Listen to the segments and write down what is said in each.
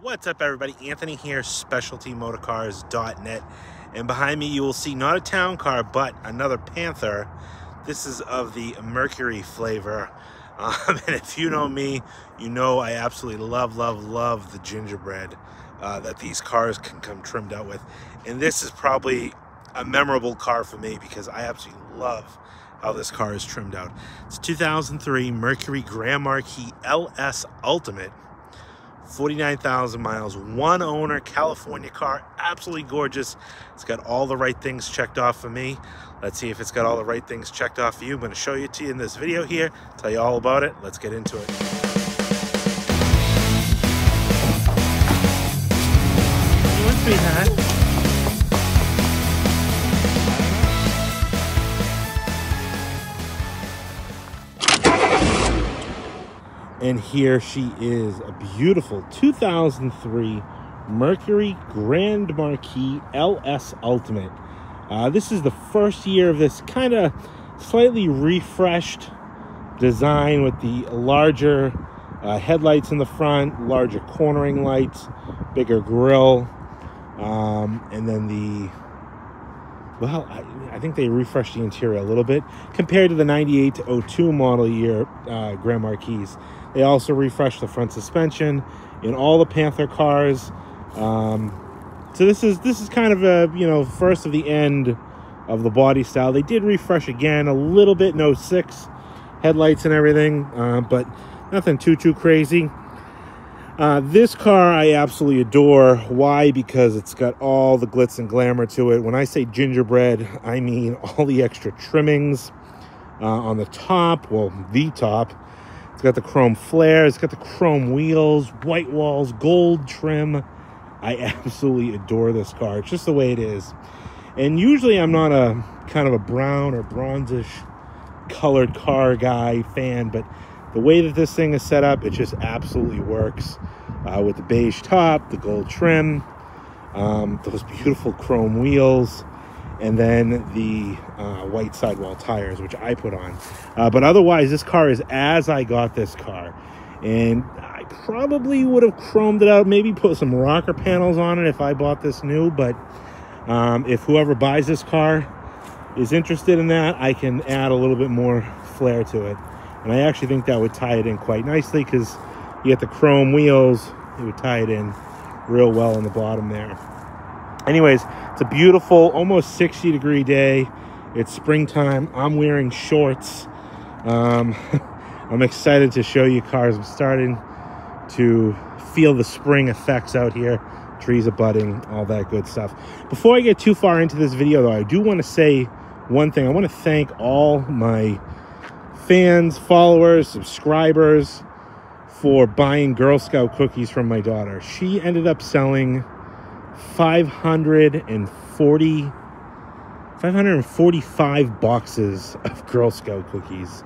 What's up, everybody? Anthony here, specialtymotorcars.net. And behind me, you will see not a town car, but another Panther. This is of the Mercury flavor. Um, and if you know me, you know I absolutely love, love, love the gingerbread uh, that these cars can come trimmed out with. And this is probably a memorable car for me because I absolutely love how this car is trimmed out. It's 2003 Mercury Grand Marquis LS Ultimate. 49,000 miles, one owner, California car, absolutely gorgeous. It's got all the right things checked off for me. Let's see if it's got all the right things checked off for you. I'm gonna show you to you in this video here, tell you all about it. Let's get into it. Behind? And here she is, a beautiful 2003 Mercury Grand Marquis LS Ultimate. Uh, this is the first year of this kind of slightly refreshed design with the larger uh, headlights in the front, larger cornering lights, bigger grille, um, and then the well, I, I, think they refreshed the interior a little bit compared to the 98 to 02 model year uh, Grand Marquis. They also refreshed the front suspension in all the Panther cars. Um, so this is this is kind of a you know first of the end of the body style. They did refresh again a little bit, no six headlights and everything, uh, but nothing too too crazy. Uh, this car I absolutely adore. Why? Because it's got all the glitz and glamour to it. When I say gingerbread, I mean all the extra trimmings uh, on the top, well, the top, it's got the chrome flare. It's got the chrome wheels, white walls, gold trim. I absolutely adore this car. It's just the way it is. And usually I'm not a kind of a brown or bronzish colored car guy fan, but the way that this thing is set up, it just absolutely works. Uh, with the beige top, the gold trim, um, those beautiful chrome wheels, and then the uh, white sidewall tires, which I put on. Uh, but otherwise, this car is as I got this car. And I probably would have chromed it out, maybe put some rocker panels on it if I bought this new. But um, if whoever buys this car is interested in that, I can add a little bit more flair to it. And I actually think that would tie it in quite nicely because you get the chrome wheels, it would tie it in real well on the bottom there. Anyways, it's a beautiful, almost 60 degree day. It's springtime. I'm wearing shorts. Um, I'm excited to show you cars. I'm starting to feel the spring effects out here. Trees are budding, all that good stuff. Before I get too far into this video, though, I do want to say one thing. I want to thank all my fans, followers, subscribers for buying Girl Scout cookies from my daughter. She ended up selling 540 545 boxes of Girl Scout cookies.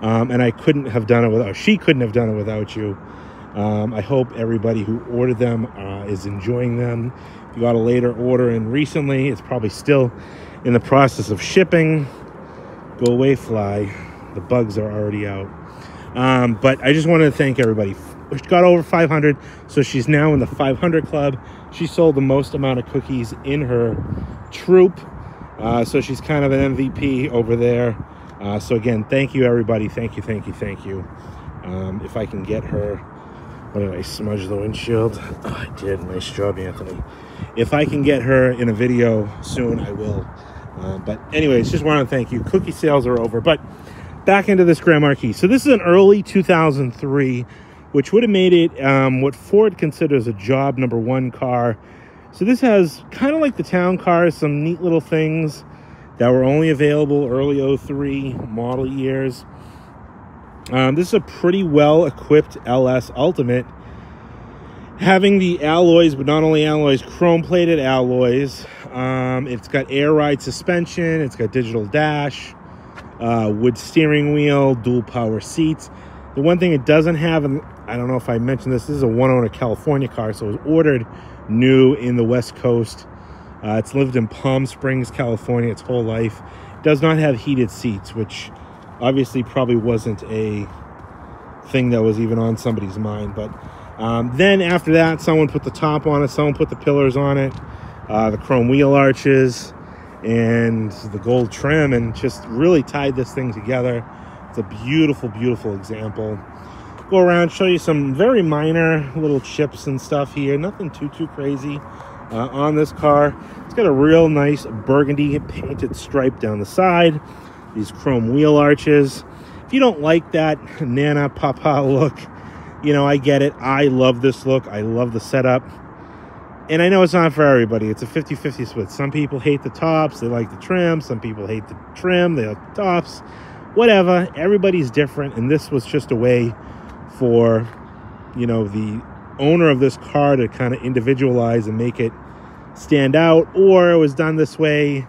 Um, and I couldn't have done it without, she couldn't have done it without you. Um, I hope everybody who ordered them uh, is enjoying them. If you got a later order and recently, it's probably still in the process of shipping. Go away, fly. The bugs are already out. Um, but I just wanted to thank everybody. She got over 500, so she's now in the 500 club. She sold the most amount of cookies in her troop. Uh, so she's kind of an MVP over there. Uh, so again, thank you everybody. Thank you, thank you, thank you. Um, if I can get her, what did I smudge the windshield? Oh, I did. Nice job, Anthony. If I can get her in a video soon, I will. Uh, but anyways, just want to thank you. Cookie sales are over. But back into this Grand Marquis. So this is an early 2003 which would have made it um, what Ford considers a job number one car. So this has kind of like the town cars, some neat little things that were only available early 03 model years. Um, this is a pretty well equipped LS Ultimate. Having the alloys, but not only alloys, chrome plated alloys. Um, it's got air ride suspension, it's got digital dash, uh, wood steering wheel, dual power seats. The one thing it doesn't have, and I don't know if I mentioned this, this is a one owner California car, so it was ordered new in the West Coast. Uh, it's lived in Palm Springs, California its whole life. It does not have heated seats, which obviously probably wasn't a thing that was even on somebody's mind. But Um, then after that, someone put the top on it, someone put the pillars on it, uh, the chrome wheel arches, and the gold trim, and just really tied this thing together. It's a beautiful, beautiful example. Go around, show you some very minor little chips and stuff here. Nothing too, too crazy uh, on this car. It's got a real nice burgundy painted stripe down the side. These chrome wheel arches. If you don't like that Nana Papa look, you know, I get it. I love this look. I love the setup. And I know it's not for everybody. It's a 50-50 split. Some people hate the tops. They like the trim. Some people hate the trim. They like the tops. Whatever. Everybody's different. And this was just a way for, you know, the owner of this car to kind of individualize and make it stand out. Or it was done this way.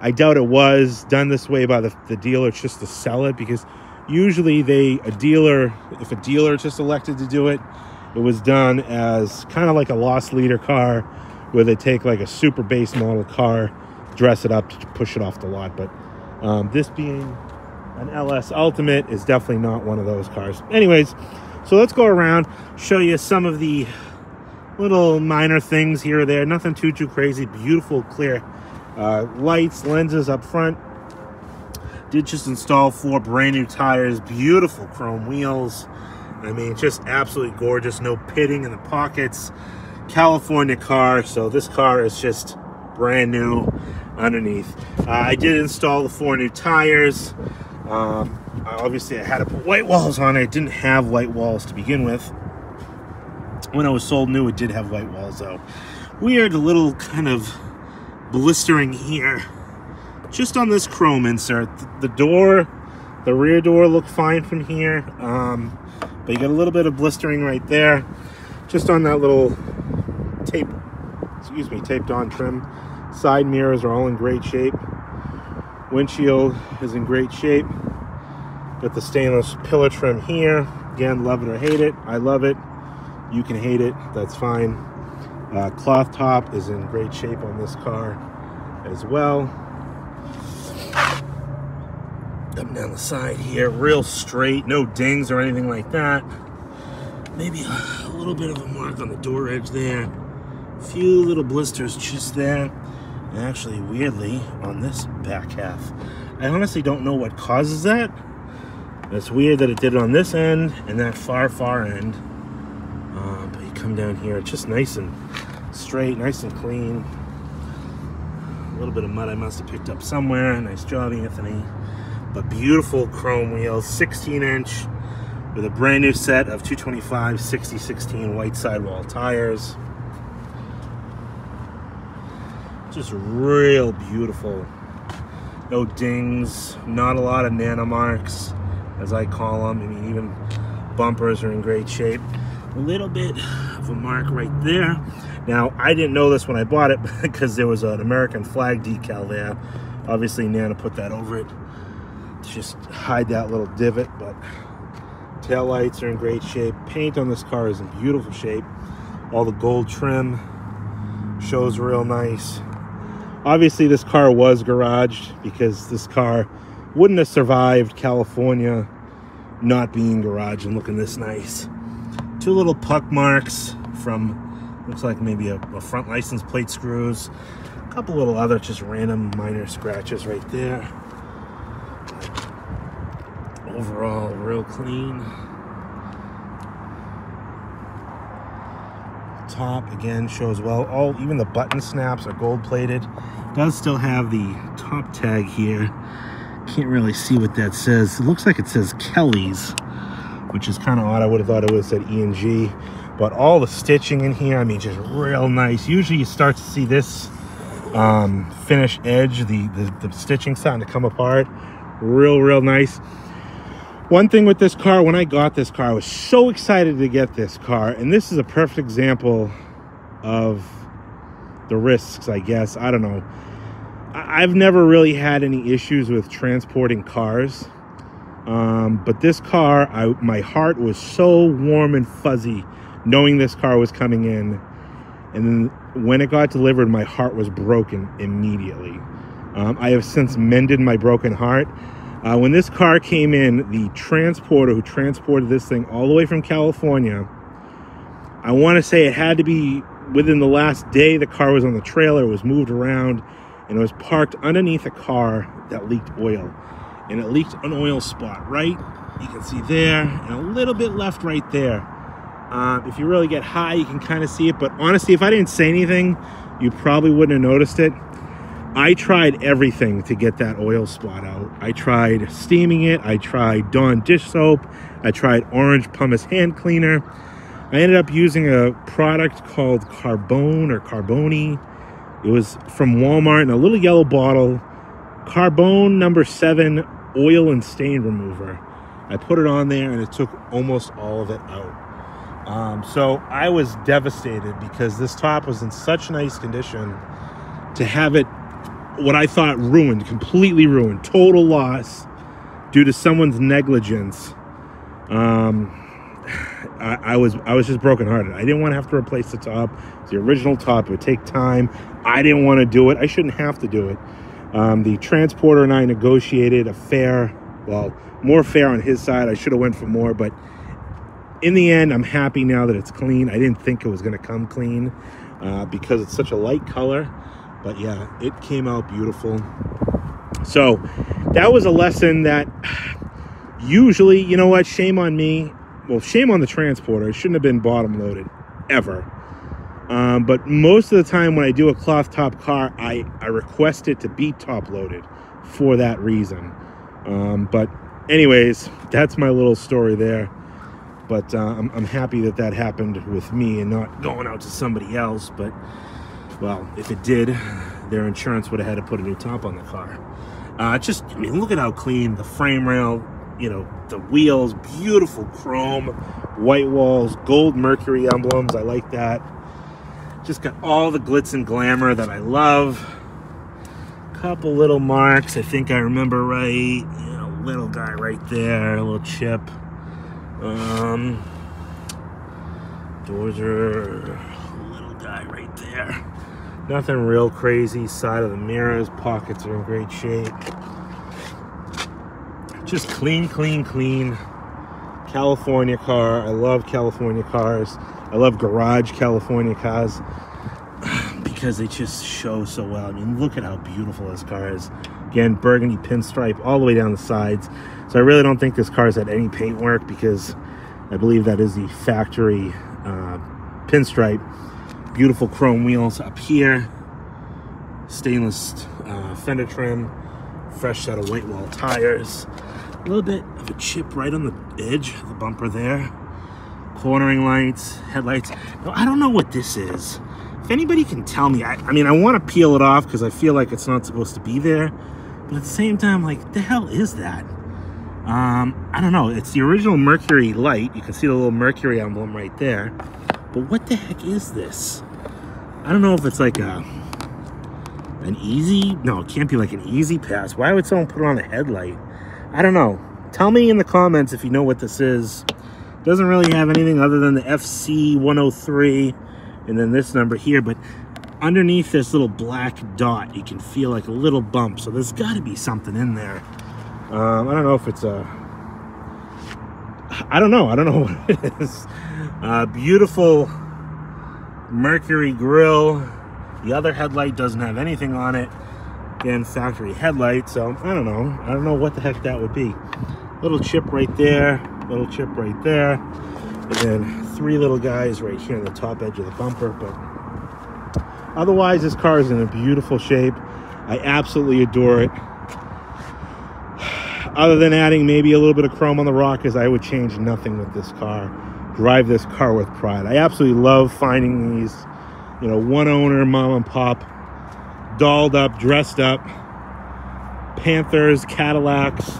I doubt it was done this way by the, the dealer just to sell it because usually they a dealer if a dealer just elected to do it it was done as kind of like a loss leader car where they take like a super base model car dress it up to push it off the lot but um, this being an ls ultimate is definitely not one of those cars anyways so let's go around show you some of the little minor things here or there nothing too too crazy beautiful clear uh, lights lenses up front did just install four brand new tires, beautiful chrome wheels. I mean, just absolutely gorgeous. No pitting in the pockets. California car, so this car is just brand new underneath. Uh, I did install the four new tires. Um, obviously, I had to put white walls on it. It didn't have white walls to begin with. When it was sold new, it did have white walls, though. Weird little kind of blistering here just on this chrome insert. The door, the rear door look fine from here. Um, but you got a little bit of blistering right there. Just on that little tape, excuse me, taped on trim. Side mirrors are all in great shape. Windshield is in great shape. Got the stainless pillar trim here. Again, love it or hate it. I love it. You can hate it. That's fine. Uh, cloth top is in great shape on this car as well. Up down the side here, real straight, no dings or anything like that. Maybe a little bit of a mark on the door edge there. A few little blisters just there. And actually, weirdly, on this back half. I honestly don't know what causes that. It's weird that it did it on this end and that far, far end. Uh, but you come down here, it's just nice and straight, nice and clean. A little bit of mud I must have picked up somewhere. Nice job, Anthony but beautiful chrome wheels 16 inch with a brand new set of 225 60 16 white sidewall tires just real beautiful. No dings not a lot of nano marks as I call them I mean even bumpers are in great shape. A little bit of a mark right there. Now I didn't know this when I bought it because there was an American flag decal there. Obviously Nana put that over it to just hide that little divot but tail lights are in great shape. Paint on this car is in beautiful shape. All the gold trim shows real nice obviously this car was garaged because this car wouldn't have survived California not being garaged. And looking this nice. Two little puck marks from looks like maybe a, a front license plate screws. A couple little other just random minor scratches right there. Overall real clean top again shows well. All even the button snaps are gold plated does still have the top tag here. Can't really see what that says. It looks like it says kelly's which is kind of odd. I would have thought it would have said eng but all the stitching in here i mean just real nice. Usually you start to see this um, finish edge the, the the stitching starting to come apart. Real real nice one thing with this car, when I got this car, I was so excited to get this car. And this is a perfect example of the risks, I guess. I don't know. I've never really had any issues with transporting cars. Um, but this car, I, my heart was so warm and fuzzy knowing this car was coming in. And then when it got delivered, my heart was broken immediately. Um, I have since mended my broken heart. Uh, when this car came in, the transporter who transported this thing all the way from California I want to say it had to be within the last day the car was on the trailer, it was moved around, and it was parked underneath a car that leaked oil. And it leaked an oil spot right, you can see there, and a little bit left right there. Uh, if you really get high, you can kind of see it. But honestly, if I didn't say anything, you probably wouldn't have noticed it. I tried everything to get that oil spot out. I tried steaming it. I tried Dawn dish soap. I tried orange pumice hand cleaner. I ended up using a product called Carbone or Carboni. It was from Walmart in a little yellow bottle. Carbone number seven oil and stain remover. I put it on there and it took almost all of it out. Um, so I was devastated because this top was in such nice condition to have it, what I thought ruined, completely ruined, total loss due to someone's negligence. Um, I, I, was I was just brokenhearted. I didn't want to have to replace the top. It's the original top. It would take time. I didn't want to do it. I shouldn't have to do it. Um, the transporter and I negotiated a fair, well, more fair on his side. I should have went for more, but in the end, I'm happy now that it's clean. I didn't think it was going to come clean uh, because it's such a light color. But yeah, it came out beautiful. So that was a lesson that usually, you know what, shame on me. Well, shame on the transporter. It shouldn't have been bottom loaded ever. Um, but most of the time when I do a cloth top car, I, I request it to be top loaded for that reason. Um, but anyways, that's my little story there. But uh, I'm, I'm happy that that happened with me and not going out to somebody else. But, well, if it did, their insurance would have had to put a new top on the car. Uh, just, I mean, look at how clean the frame rail, you know, the wheels, beautiful chrome, white walls, gold mercury emblems. I like that. Just got all the glitz and glamour that I love. Couple little marks, I think I remember right. You know, little guy right there, a little chip. Um, doors are little guy right there. Nothing real crazy. Side of the mirrors, pockets are in great shape. Just clean, clean, clean. California car. I love California cars. I love garage California cars because they just show so well. I mean, look at how beautiful this car is. Again, burgundy pinstripe all the way down the sides. So I really don't think this car's had any paint work because I believe that is the factory uh, pinstripe. Beautiful chrome wheels up here. Stainless uh, fender trim. Fresh set of white wall tires. A little bit of a chip right on the edge, of the bumper there cornering lights, headlights. Now, I don't know what this is. If anybody can tell me, I, I mean, I want to peel it off because I feel like it's not supposed to be there. But at the same time, like, the hell is that? Um, I don't know. It's the original Mercury light. You can see the little Mercury emblem right there. But what the heck is this? I don't know if it's like a an easy. No, it can't be like an E-ZPass Why would someone put it on a headlight? I don't know. Tell me in the comments if you know what this is. Doesn't really have anything other than the FC 103 and then this number here, but underneath this little black dot, you can feel like a little bump. So there's got to be something in there. Um, I don't know if it's a. I don't know. I don't know what it is. Uh, beautiful Mercury grill. The other headlight doesn't have anything on it. Again, factory headlight. So I don't know. I don't know what the heck that would be. Little chip right there little chip right there and then three little guys right here on the top edge of the bumper but otherwise this car is in a beautiful shape i absolutely adore it other than adding maybe a little bit of chrome on the rockers i would change nothing with this car drive this car with pride i absolutely love finding these you know one owner mom and pop dolled up dressed up panthers cadillacs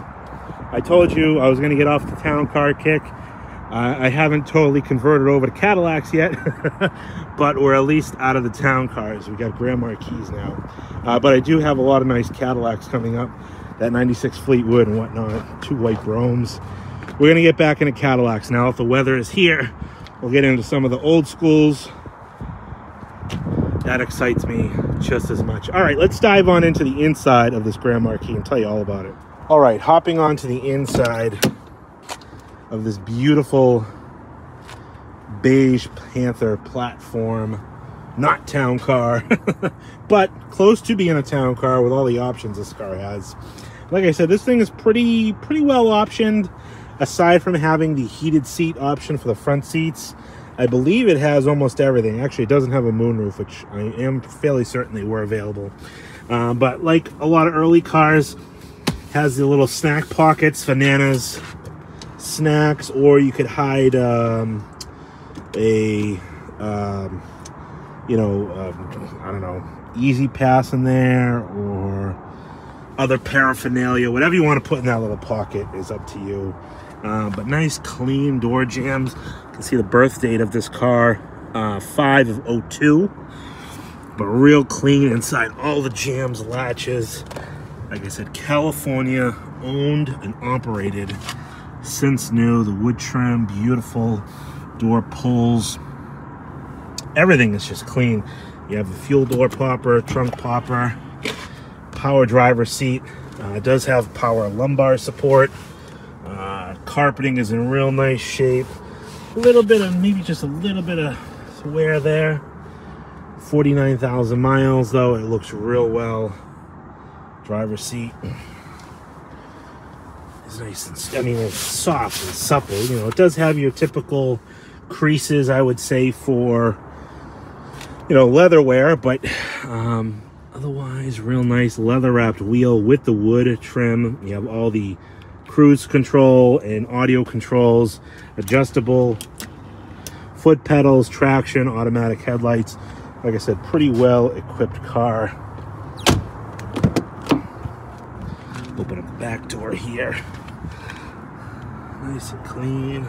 I told you I was going to get off the town car kick. Uh, I haven't totally converted over to Cadillacs yet, but we're at least out of the town cars. We got Grand Marquis now. Uh, but I do have a lot of nice Cadillacs coming up. That 96 Fleetwood and whatnot. Two white Broughams. We're to get back into Cadillacs now. If the weather is here, we'll get into some of the old schools. That excites me just as much. All right, let's dive on into the inside of this Grand Marquis and tell you all about it. All right, hopping onto the inside of this beautiful beige Panther platform. Not town car, but close to being a town car with all the options this car has. Like I said, this thing is pretty pretty well optioned. Aside from having the heated seat option for the front seats, I believe it has almost everything. Actually, it doesn't have a moonroof, which I am fairly certain they were available. Uh, but like a lot of early cars, has the little snack pockets, bananas, snacks, or you could hide um, a, um, you know, um, I don't know, E-ZPass in there, or other paraphernalia, whatever you want to put in that little pocket is up to you. Uh, but nice clean door jams. You can see the birth date of this car, uh, 5 of 02. But real clean inside, all the jams, latches. Like I said, California owned and operated since new. The wood trim, beautiful door pulls. Everything is just clean. You have a fuel door popper, trunk popper, power driver seat. Uh, it does have power lumbar support. Carpeting is in real nice shape. A little bit of, maybe just a little bit of wear there. 49,000 miles though. It looks real well. Driver seat is nice and, I mean, it's soft and supple. You know, it does have your typical creases, I would say, for, you know, leather wear, but um, otherwise, real nice leather wrapped wheel with the wood trim. You have all the cruise control and audio controls, adjustable foot pedals, traction, automatic headlights. Like I said, pretty well equipped car. Open up the back door here. Nice and clean.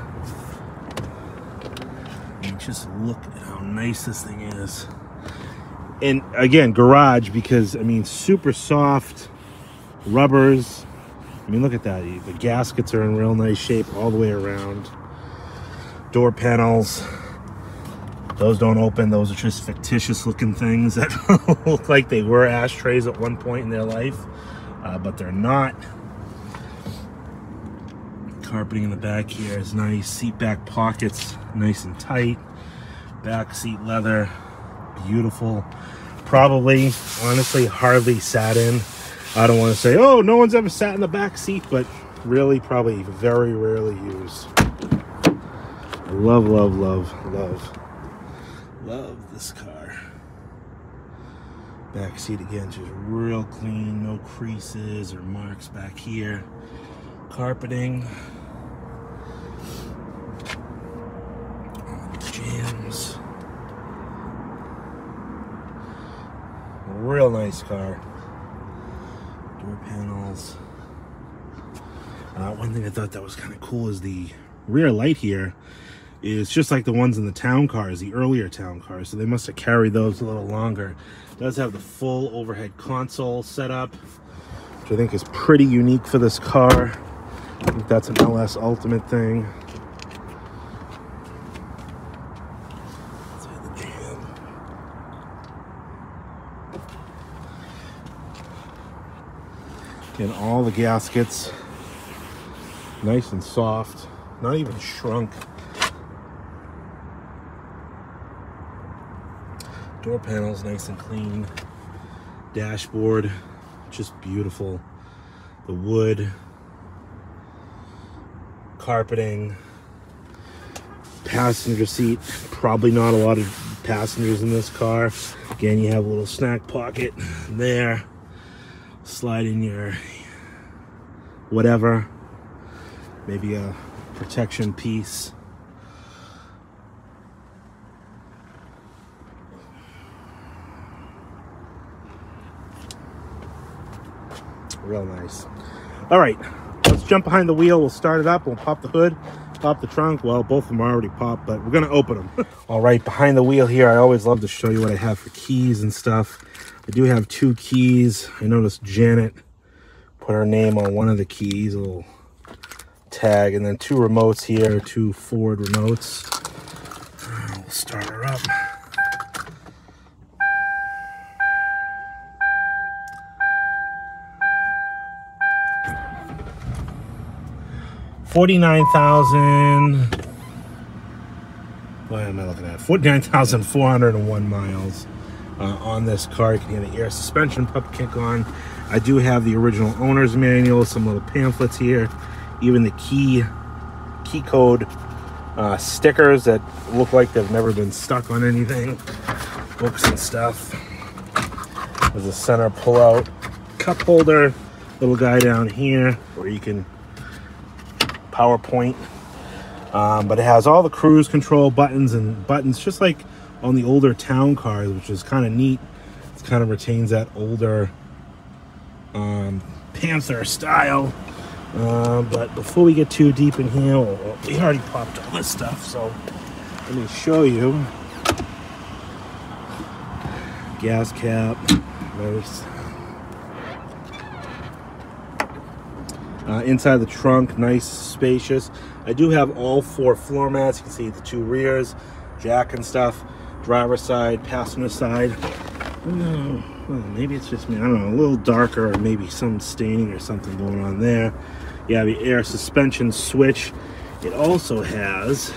And just look at how nice this thing is. And again, garage because I mean, super soft rubbers. I mean, look at that. The gaskets are in real nice shape all the way around. Door panels. Those don't open. Those are just fictitious looking things that look like they were ashtrays at one point in their life, uh, but they're not. Carpeting in the back here is nice. Seat back pockets, nice and tight. Back seat leather, beautiful. Probably, honestly, hardly sat in. I don't want to say, oh, no one's ever sat in the back seat, but really, probably very rarely used. Love, love, love, love. Love this car. Back seat again, just real clean, no creases or marks back here. Carpeting. Jams. Real nice car. Panels. Uh, one thing I thought that was kind of cool is the rear light here is just like the ones in the town cars, the earlier town cars. So they must have carried those a little longer. It does have the full overhead console setup, which I think is pretty unique for this car. I think that's an LS Ultimate thing. And all the gaskets nice and soft, not even shrunk. Door panels nice and clean. Dashboard, just beautiful. The wood, carpeting, passenger seat. Probably not a lot of passengers in this car. Again, you have a little snack pocket there. Slide in your whatever. Maybe a protection piece. real nice. All right, let's jump behind the wheel. We'll start it up. We'll pop the hood, pop the trunk. Well, both of them are already popped, but we're gonna open them. All right, behind the wheel here, I always love to show you what I have for keys and stuff. I do have two keys. I noticed Janet put her name on one of the keys, a little tag, and then two remotes here, two Ford remotes. We'll start her up. 49,000 what am I looking at? 49,401 miles uh, on this car. You can hear the air suspension pup kick on. I do have the original owner's manual, some little pamphlets here, even the key key code uh, stickers that look like they've never been stuck on anything, books and stuff. There's a center pull-out cup holder, little guy down here where you can PowerPoint. Um, but it has all the cruise control buttons and buttons, just like on the older town cars, which is kind of neat. It kind of retains that older um, Panther style. Uh, but before we get too deep in here, we already popped all this stuff, so let me show you. Gas cap, nice. Uh, inside the trunk, nice, spacious. I do have all four floor mats. You can see the two rears, jack and stuff, driver side, passenger side. Well, maybe it's just me. I don't know, a little darker, or maybe some staining or something going on there. You have the air suspension switch. It also has,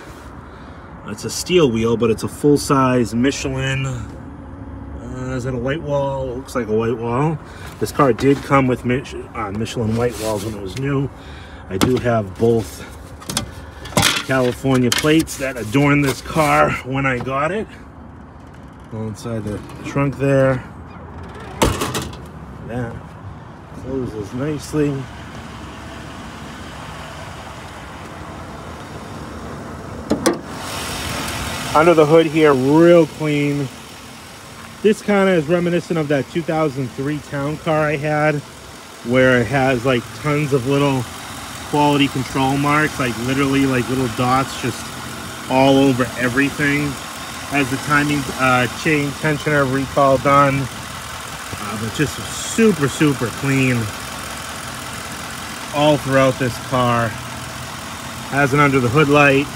it's a steel wheel, but it's a full-size Michelin. Uh, is it a white wall? Looks like a white wall. This car did come with Mich uh, Michelin white walls when it was new. I do have both California plates that adorn this car when I got it. Go inside the trunk there. That closes nicely. Under the hood here, real clean. This kind of is reminiscent of that 2003 town car I had, where it has like tons of little quality control marks, like literally like little dots just all over everything. Has the timing uh, chain tensioner recall done, uh, but just super, super clean all throughout this car. Has an under the hood light,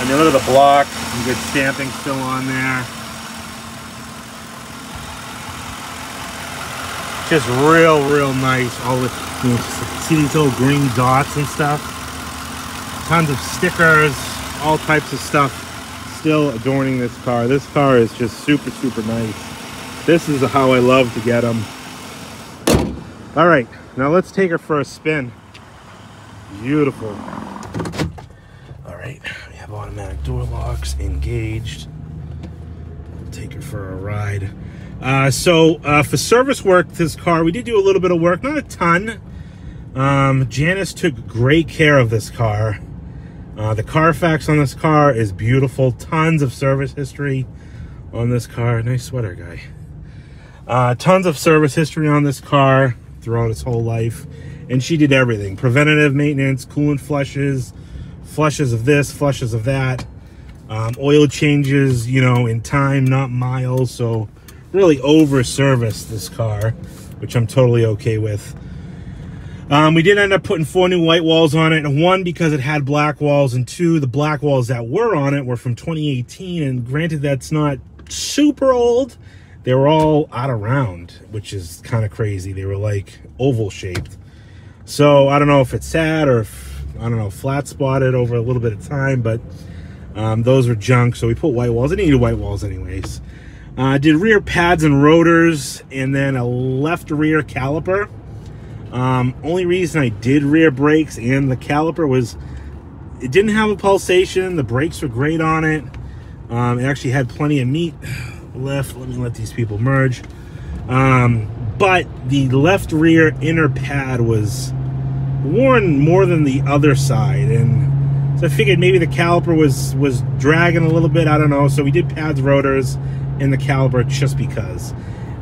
And then look at the block, some good stamping still on there. Just real, real nice. All the, you know, see these little green dots and stuff. Tons of stickers, all types of stuff still adorning this car. This car is just super, super nice. This is how I love to get them. All right, now let's take her for a spin. Beautiful All right, we have automatic door locks engaged. I'll take her for a ride. Uh, so uh, for service work, this car, we did do a little bit of work, not a ton. Um, Janice took great care of this car. Uh, the Carfax on this car is beautiful. Tons of service history on this car. Nice sweater, guy. Uh, tons of service history on this car throughout its whole life. And she did everything. Preventative maintenance, coolant flushes, flushes of this, flushes of that. Um, oil changes, you know, in time, not miles. So really over service this car, which I'm totally okay with. Um, we did end up putting four new white walls on it. One, because it had black walls, and two, the black walls that were on it were from 2018. And granted, that's not super old. They were all out of round, which is kind of crazy. They were like oval shaped. So I don't know if it's sad or if I don't know, flat spotted over a little bit of time, but um, those were junk. So we put white walls. I needed white walls anyways. I uh, did rear pads and rotors and then a left rear caliper. Um, only reason I did rear brakes and the caliper was it didn't have a pulsation. The brakes were great on it. Um, it actually had plenty of meat left. Let me let these people merge. Um, but the left rear inner pad was worn more than the other side and so I figured maybe the caliper was was dragging a little bit I don't know so we did pads rotors in the caliper just because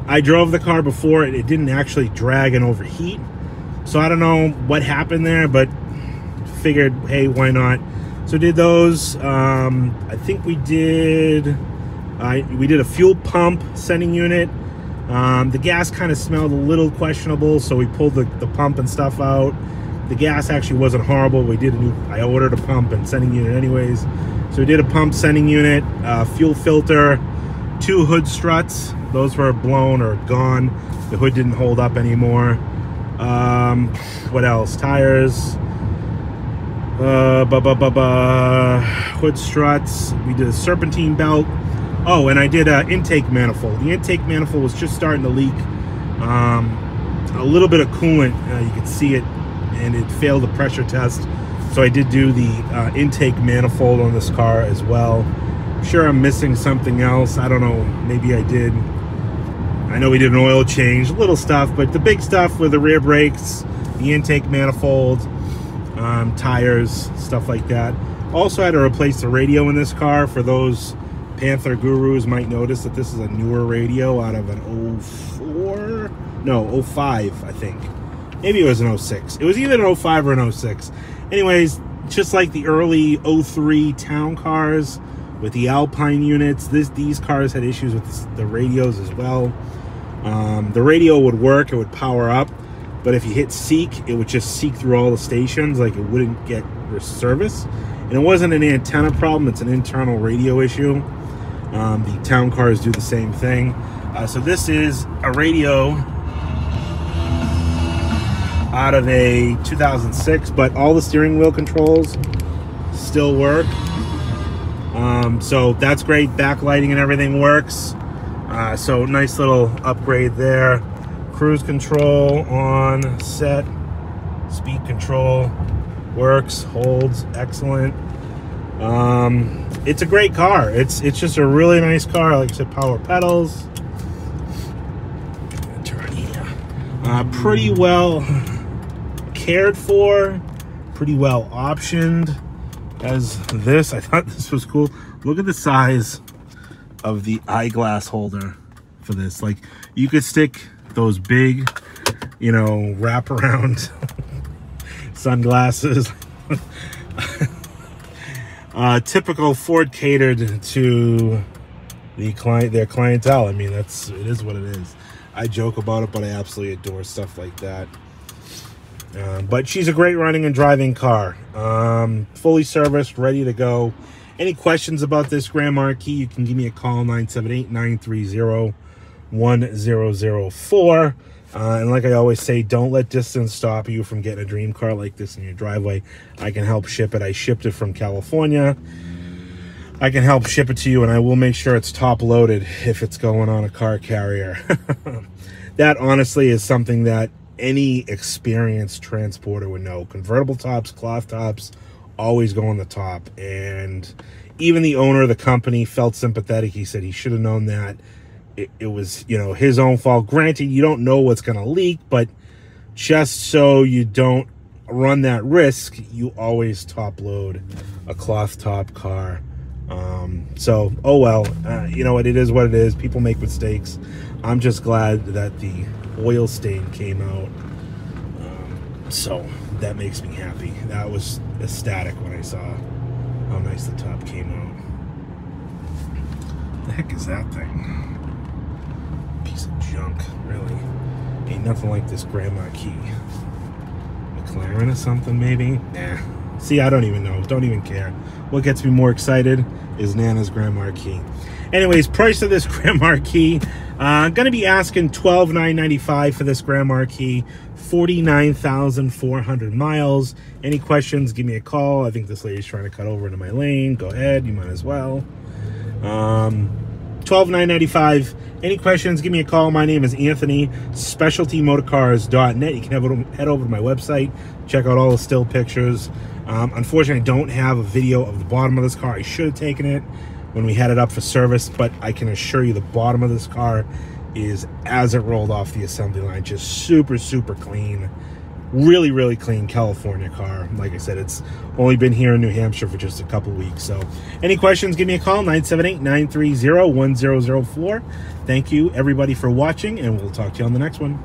I drove the car before it didn't actually drag and overheat so I don't know what happened there but figured hey why not so did those um, I think we did I we did a fuel pump sending unit um, the gas kind of smelled a little questionable so we pulled the, the pump and stuff out the gas actually wasn't horrible. We did a new, I ordered a pump and sending unit anyways. So we did a pump sending unit, uh, fuel filter, two hood struts. Those were blown or gone. The hood didn't hold up anymore. Um, what else? Tires. Uh, ba ba ba ba. Hood struts. We did a serpentine belt. Oh, and I did an intake manifold. The intake manifold was just starting to leak. Um, a little bit of coolant. Uh, you could see it, and it failed the pressure test. So I did do the uh, intake manifold on this car as well. I'm sure I'm missing something else. I don't know. Maybe I did. I know we did an oil change, little stuff, but the big stuff with the rear brakes, the intake manifold, um, tires, stuff like that. Also had to replace the radio in this car. For those Panther gurus might notice that this is a newer radio out of an 04, no, 05, I think. Maybe it was an 06. It was either an 05 or an 06. Anyways, just like the early 03 town cars with the Alpine units, this these cars had issues with the radios as well. Um, the radio would work, it would power up, but if you hit seek, it would just seek through all the stations, like it wouldn't get service. And it wasn't an antenna problem, it's an internal radio issue. Um, the town cars do the same thing. Uh, so this is a radio out of a 2006, but all the steering wheel controls still work. Um, so that's great. Backlighting and everything works. Uh, so nice little upgrade there. Cruise control on set. Speed control works, holds, excellent. Um, it's a great car. It's it's just a really nice car. Like I said, power pedals. Uh, pretty well cared for, pretty well optioned as this. I thought this was cool. Look at the size of the eyeglass holder for this. Like you could stick those big, you know, wraparound sunglasses. uh, typical Ford catered to the client, their clientele. I mean, that's it is what it is. I joke about it, but I absolutely adore stuff like that. Um, but she's a great running and driving car. Um, fully serviced, ready to go. Any questions about this Grand Marquis, you can give me a call, 978-930-1004. Uh, and like I always say, don't let distance stop you from getting a dream car like this in your driveway. I can help ship it. I shipped it from California. I can help ship it to you, and I will make sure it's top loaded if it's going on a car carrier. that honestly is something that any experienced transporter would know. Convertible tops, cloth tops, always go on the top. And even the owner of the company felt sympathetic. He said he should have known that it, it was, you know, his own fault. Granted, you don't know what's going to leak, but just so you don't run that risk, you always top load a cloth top car. Um, so, oh well, uh, you know what? It is what it is. People make mistakes. I'm just glad that the oil stain came out. Um, so that makes me happy. That was ecstatic when I saw how nice the top came out. The heck is that thing? Piece of junk, really. Ain't nothing like this Grand Marquis. McLaren or something, maybe? Nah. See, I don't even know. Don't even care. What gets me more excited is Nana's Grand Marquis. Anyways, price of this Grand Marquis. Uh, gonna be asking twelve nine ninety five for this Grand Marquis. 49,400 miles. Any questions, give me a call. I think this lady's trying to cut over into my lane. Go ahead, you might as well. Um, 12995 any questions give me a call my name is anthony specialtymotorcars.net you can have, head over to my website check out all the still pictures um, unfortunately i don't have a video of the bottom of this car i should have taken it when we had it up for service but i can assure you the bottom of this car is as it rolled off the assembly line just super super clean. Really really clean california car. Like i said it's only been here in new hampshire for just a couple weeks. So any questions give me a call 978-930-1004 thank you everybody for watching and we'll talk to you on the next one